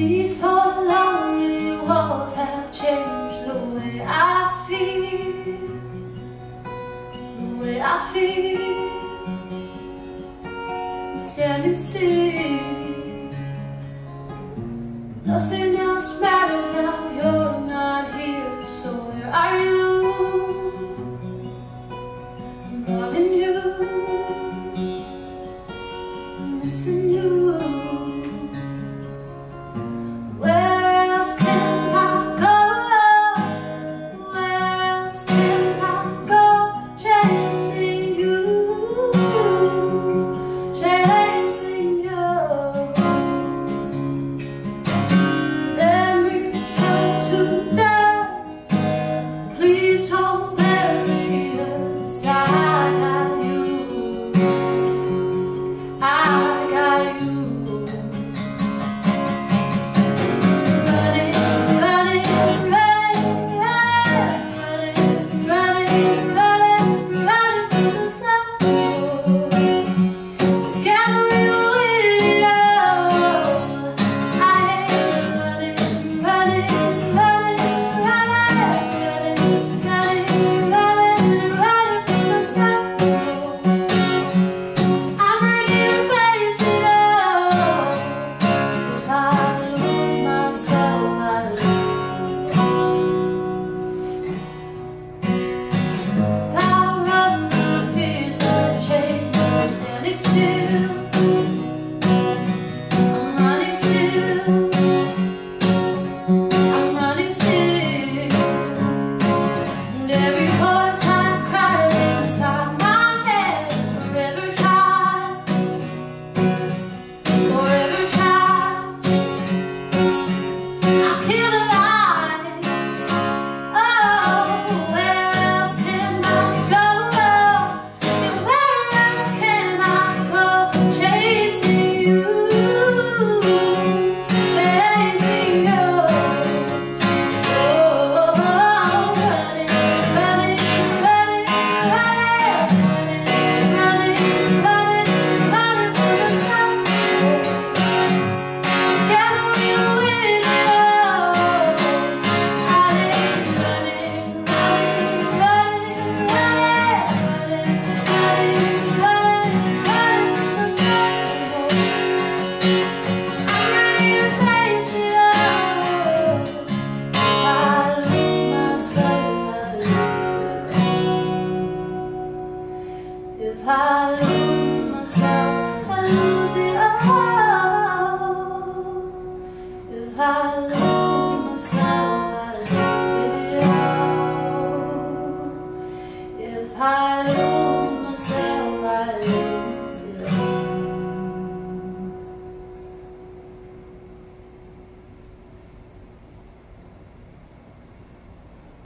These four lonely walls have changed the way I feel. The way I feel. I'm standing still. Nothing else matters now. You're not here, so where are you? I'm calling If I lose myself, I lose it all. If I lose myself, I lose it all. If I